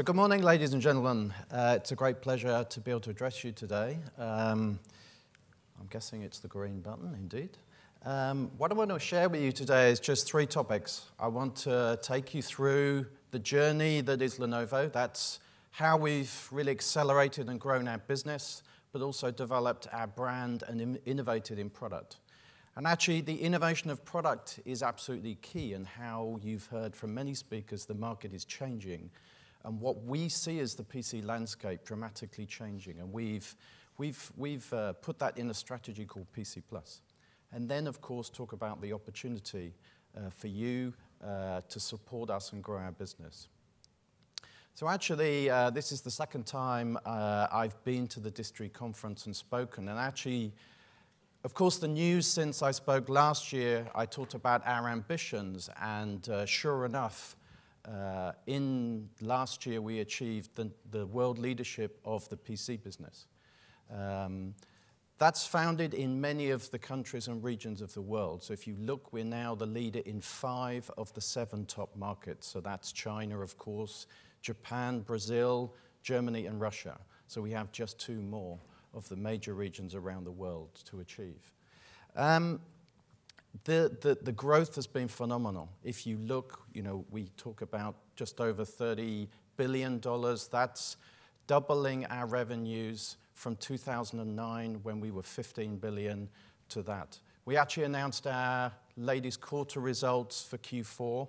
So, good morning, ladies and gentlemen. Uh, it's a great pleasure to be able to address you today. Um, I'm guessing it's the green button, indeed. Um, what I want to share with you today is just three topics. I want to take you through the journey that is Lenovo. That's how we've really accelerated and grown our business, but also developed our brand and innovated in product. And actually, the innovation of product is absolutely key, and how you've heard from many speakers, the market is changing. And what we see is the PC landscape dramatically changing. And we've, we've, we've uh, put that in a strategy called PC Plus. And then, of course, talk about the opportunity uh, for you uh, to support us and grow our business. So actually, uh, this is the second time uh, I've been to the DISTREE Conference and spoken. And actually, of course, the news since I spoke last year, I talked about our ambitions, and uh, sure enough, uh, in last year we achieved the, the, world leadership of the PC business. Um, that's founded in many of the countries and regions of the world. So if you look, we're now the leader in five of the seven top markets. So that's China, of course, Japan, Brazil, Germany, and Russia. So we have just two more of the major regions around the world to achieve. Um, the, the, the, growth has been phenomenal. If you look, you know, we talk about just over $30 billion. That's doubling our revenues from 2009 when we were 15 billion to that. We actually announced our latest quarter results for Q4,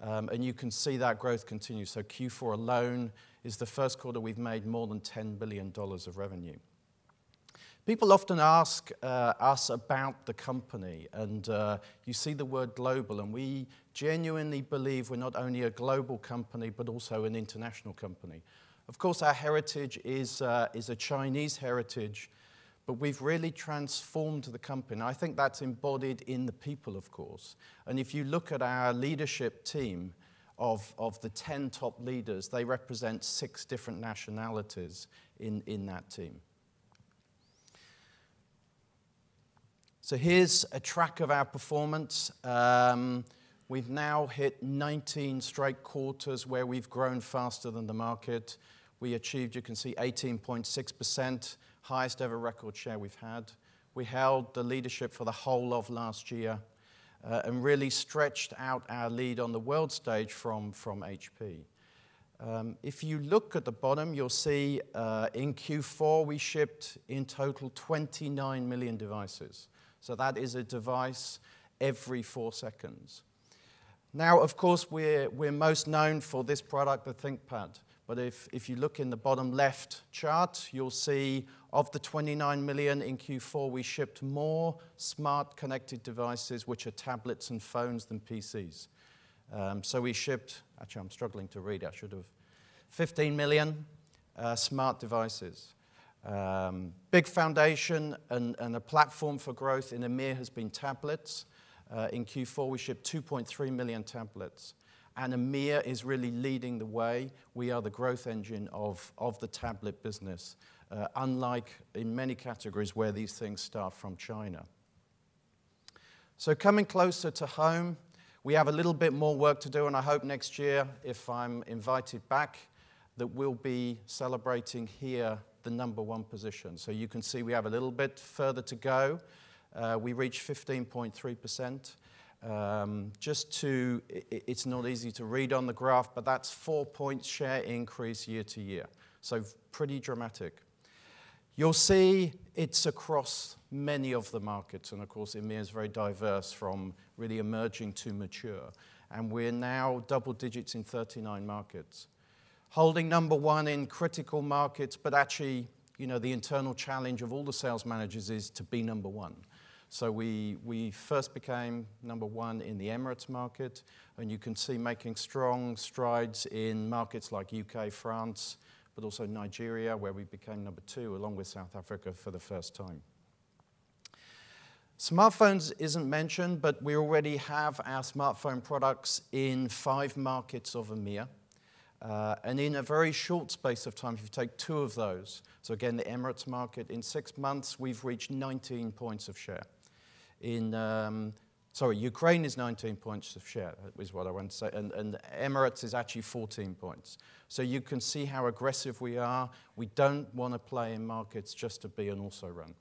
um, and you can see that growth continue. So Q4 alone is the first quarter we've made more than $10 billion of revenue. People often ask uh, us about the company, and uh, you see the word global, and we genuinely believe we're not only a global company, but also an international company. Of course, our heritage is, uh, is a Chinese heritage, but we've really transformed the company. I think that's embodied in the people, of course. And if you look at our leadership team of, of the 10 top leaders, they represent six different nationalities in, in that team. So here's a track of our performance. Um, we've now hit 19 straight quarters where we've grown faster than the market. We achieved, you can see, 18.6%, highest ever record share we've had. We held the leadership for the whole of last year uh, and really stretched out our lead on the world stage from, from HP. Um, if you look at the bottom, you'll see uh, in Q4 we shipped in total 29 million devices. So that is a device every four seconds. Now, of course, we're, we're most known for this product, the ThinkPad. But if, if you look in the bottom left chart, you'll see of the 29 million in Q4, we shipped more smart connected devices, which are tablets and phones, than PCs. Um, so we shipped, actually, I'm struggling to read, I should have, 15 million uh, smart devices. Um, big foundation and, and, a platform for growth in EMEA has been tablets. Uh, in Q4, we shipped 2.3 million tablets. And EMEA is really leading the way. We are the growth engine of, of the tablet business, uh, unlike in many categories where these things start from China. So, coming closer to home, we have a little bit more work to do, and I hope next year, if I'm invited back, that we'll be celebrating here the number one position. So you can see we have a little bit further to go. Uh, we reached 15.3%. Um, just to, it, it's not easy to read on the graph, but that's four points share increase year to year. So pretty dramatic. You'll see it's across many of the markets, and of course, EMEA is very diverse from really emerging to mature. And we're now double digits in 39 markets holding number one in critical markets, but actually, you know, the internal challenge of all the sales managers is to be number one. So we, we first became number one in the Emirates market, and you can see making strong strides in markets like UK, France, but also Nigeria, where we became number two, along with South Africa for the first time. Smartphones isn't mentioned, but we already have our smartphone products in five markets of EMEA. Uh, and in a very short space of time, if you take two of those, so again, the Emirates market, in six months, we've reached 19 points of share. In um, sorry, Ukraine is 19 points of share, is what I want to say, and, and Emirates is actually 14 points. So you can see how aggressive we are. We don't want to play in markets just to be an also run.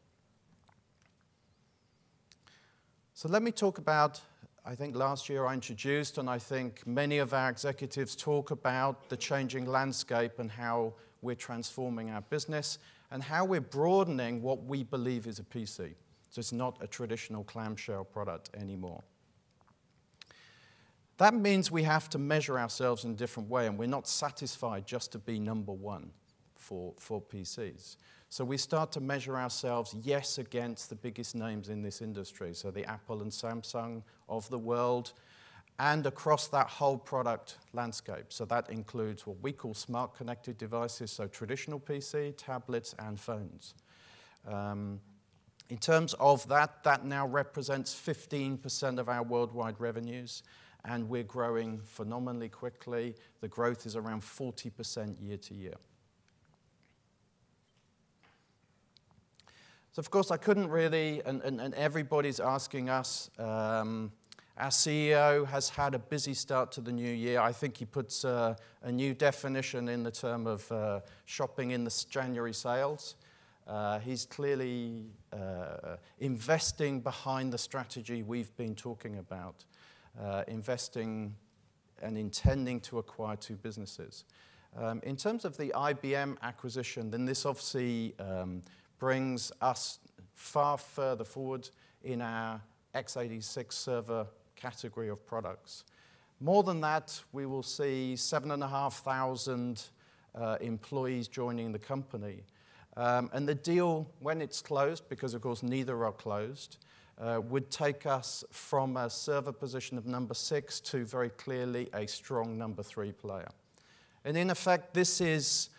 So let me talk about, I think last year I introduced, and I think many of our executives talk about the changing landscape and how we're transforming our business and how we're broadening what we believe is a PC. So it's not a traditional clamshell product anymore. That means we have to measure ourselves in a different way, and we're not satisfied just to be number one for, for PCs. So we start to measure ourselves, yes, against the biggest names in this industry, so the Apple and Samsung of the world, and across that whole product landscape. So that includes what we call smart connected devices, so traditional PC, tablets, and phones. Um, in terms of that, that now represents 15% of our worldwide revenues, and we're growing phenomenally quickly. The growth is around 40% year to year. So, of course, I couldn't really, and, and, and everybody's asking us. Um, our CEO has had a busy start to the new year. I think he puts uh, a new definition in the term of uh, shopping in the January sales. Uh, he's clearly uh, investing behind the strategy we've been talking about, uh, investing and intending to acquire two businesses. Um, in terms of the IBM acquisition, then this obviously um, brings us far further forward in our x86 server category of products. More than that, we will see 7,500 uh, employees joining the company. Um, and the deal, when it's closed, because of course neither are closed, uh, would take us from a server position of number six to very clearly a strong number three player. And in effect, this is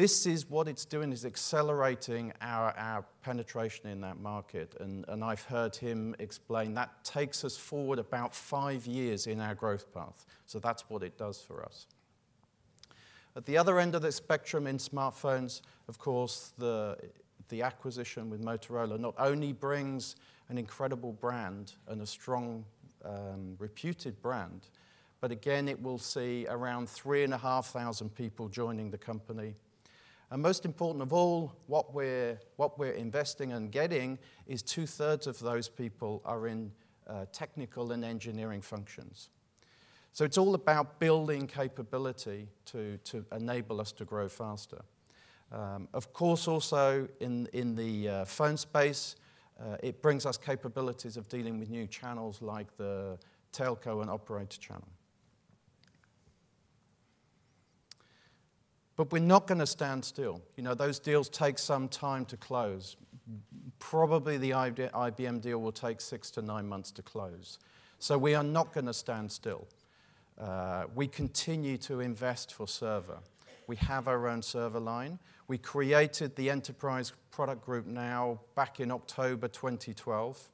this is what it's doing is accelerating our, our penetration in that market. And, and I've heard him explain that takes us forward about five years in our growth path. So that's what it does for us. At the other end of the spectrum in smartphones, of course, the, the acquisition with Motorola not only brings an incredible brand and a strong, um, reputed brand, but again, it will see around 3,500 people joining the company and most important of all, what we're, what we're investing and getting is two thirds of those people are in uh, technical and engineering functions. So it's all about building capability to, to enable us to grow faster. Um, of course, also in, in the uh, phone space, uh, it brings us capabilities of dealing with new channels like the telco and operator channel. But we're not going to stand still. You know, those deals take some time to close. Probably the IBM deal will take six to nine months to close. So we are not going to stand still. Uh, we continue to invest for server. We have our own server line. We created the enterprise product group now back in October 2012.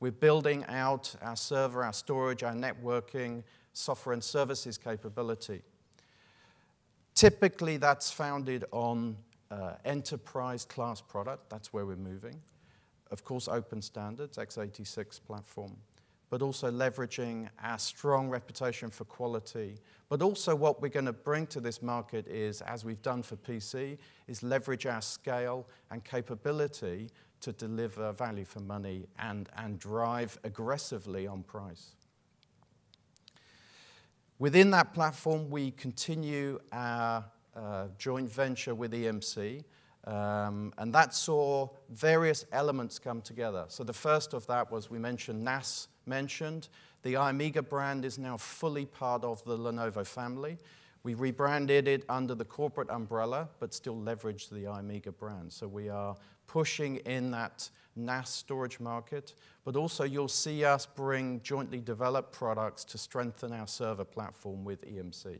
We're building out our server, our storage, our networking, software and services capability. Typically, that's founded on uh, enterprise class product. That's where we're moving. Of course, open standards, x86 platform, but also leveraging our strong reputation for quality. But also what we're going to bring to this market is, as we've done for PC, is leverage our scale and capability to deliver value for money and, and drive aggressively on price. Within that platform, we continue our uh, joint venture with EMC, um, and that saw various elements come together. So the first of that was we mentioned NAS mentioned. The Iomega brand is now fully part of the Lenovo family. We rebranded it under the corporate umbrella, but still leverage the Iomega brand. So we are pushing in that NAS storage market, but also you'll see us bring jointly developed products to strengthen our server platform with EMC.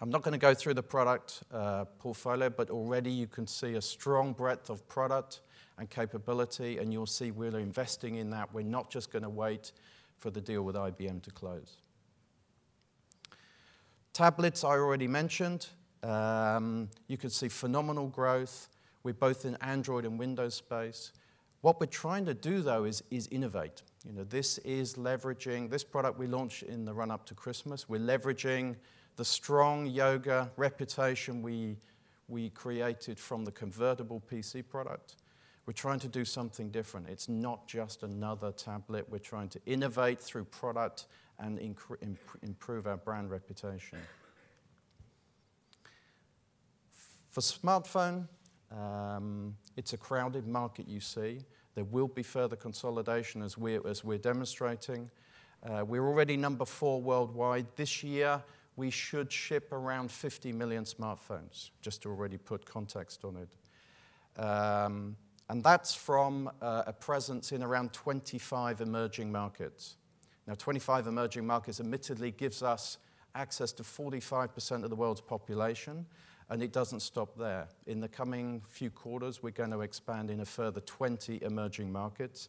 I'm not going to go through the product uh, portfolio, but already you can see a strong breadth of product and capability, and you'll see we're investing in that. We're not just going to wait for the deal with IBM to close. Tablets, I already mentioned. Um, you can see phenomenal growth. We're both in Android and Windows space. What we're trying to do, though, is, is innovate. You know, this is leveraging, this product we launched in the run up to Christmas, we're leveraging the strong yoga reputation we, we created from the convertible PC product. We're trying to do something different. It's not just another tablet. We're trying to innovate through product and improve our brand reputation. For smartphone, um, it's a crowded market, you see. There will be further consolidation as we're, as we're demonstrating. Uh, we're already number four worldwide. This year, we should ship around 50 million smartphones, just to already put context on it. Um, and that's from uh, a presence in around 25 emerging markets. Now, 25 emerging markets admittedly gives us access to 45% of the world's population, and it doesn't stop there. In the coming few quarters, we're going to expand in a further 20 emerging markets.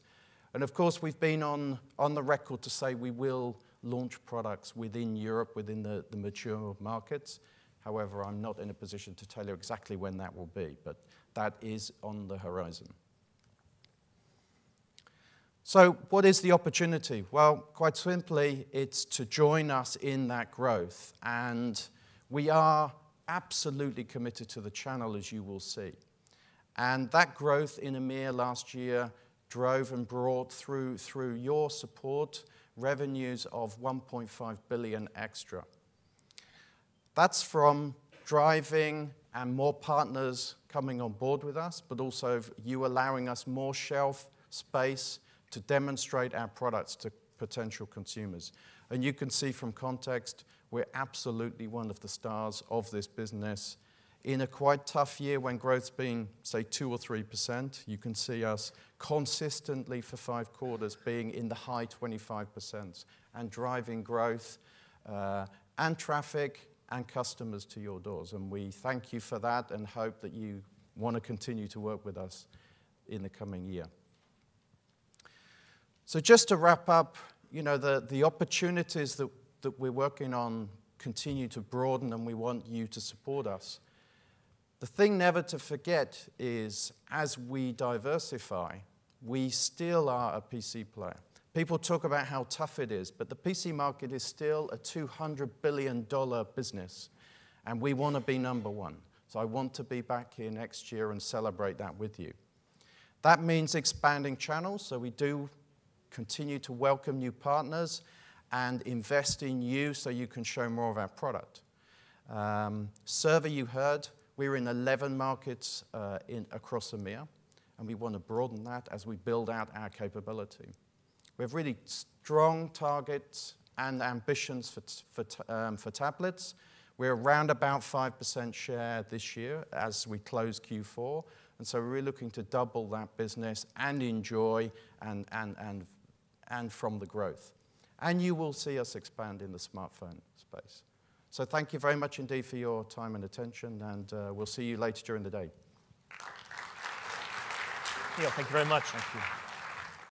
And of course, we've been on, on the record to say we will launch products within Europe, within the, the mature markets. However, I'm not in a position to tell you exactly when that will be, but that is on the horizon. So, what is the opportunity? Well, quite simply, it's to join us in that growth. And we are absolutely committed to the channel, as you will see. And that growth in EMEA last year drove and brought through, through your support revenues of 1.5 billion extra. That's from driving and more partners coming on board with us, but also you allowing us more shelf space to demonstrate our products to potential consumers. And you can see from context, we're absolutely one of the stars of this business. In a quite tough year when growth's been, say, 2 or 3%, you can see us consistently for five quarters being in the high 25% and driving growth uh, and traffic and customers to your doors. And we thank you for that and hope that you want to continue to work with us in the coming year. So just to wrap up, you know, the, the opportunities that that we're working on continue to broaden and we want you to support us. The thing never to forget is as we diversify, we still are a PC player. People talk about how tough it is, but the PC market is still a $200 billion business, and we want to be number one. So I want to be back here next year and celebrate that with you. That means expanding channels, so we do continue to welcome new partners and invest in you so you can show more of our product. Um, server, you heard, we're in 11 markets uh, in, across EMEA, and we want to broaden that as we build out our capability. We have really strong targets and ambitions for, for, um, for tablets. We're around about 5% share this year as we close Q4. And so we're really looking to double that business and enjoy and, and, and, and from the growth and you will see us expand in the smartphone space. So thank you very much indeed for your time and attention, and uh, we'll see you later during the day. Neil, thank you very much. Thank you.